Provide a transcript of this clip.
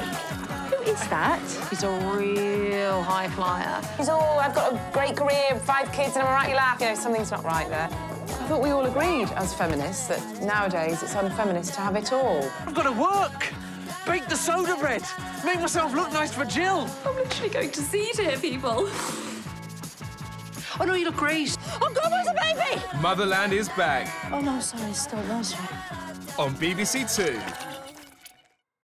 Who is that? He's a real high flyer. He's all, I've got a great career, five kids, and I'm right, you laugh. You know, something's not right there. I thought we all agreed as feminists that nowadays it's unfeminist to have it all. I've got to work. Bake the soda bread. Make myself look nice for Jill. I'm literally going to see to hear people. Oh, no, you look great. Oh, God, where's the baby? Motherland is back Oh, no, sorry, it's still nursery. on BBC Two.